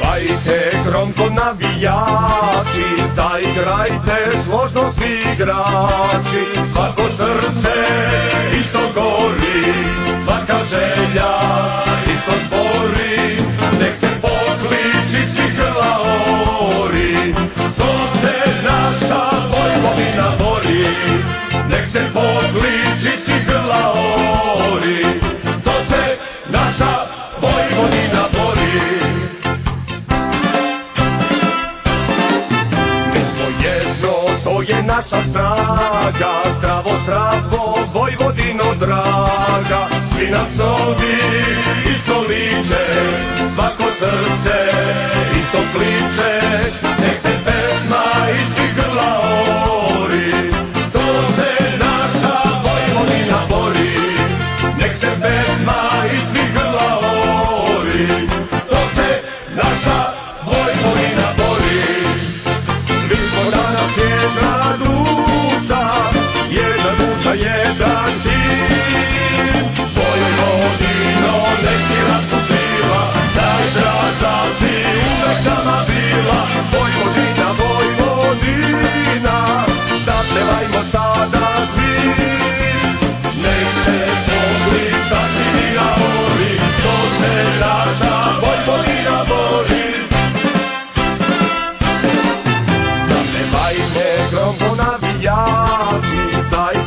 Bajte gromko navijači, zaigrajte složno svi igrači, svako srce isto je naša snaga. Zdravo, zdravo, Vojvodino draga. Svi nam snovi isto liče Svako srce isto kliče. Nek se pesma iz svih grla ori To se naša Vojvodina bori. Nek se pesma iz svih grla ori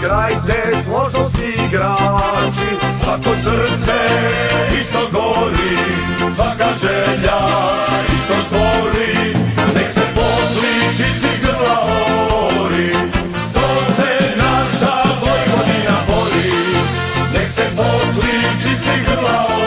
igrajte složno igrači Svako srce isto gori, svaka želja isto zbori Nek se potli čisti grla ori, to se naša Vojvodina bori. Nek se potli čisti grla ori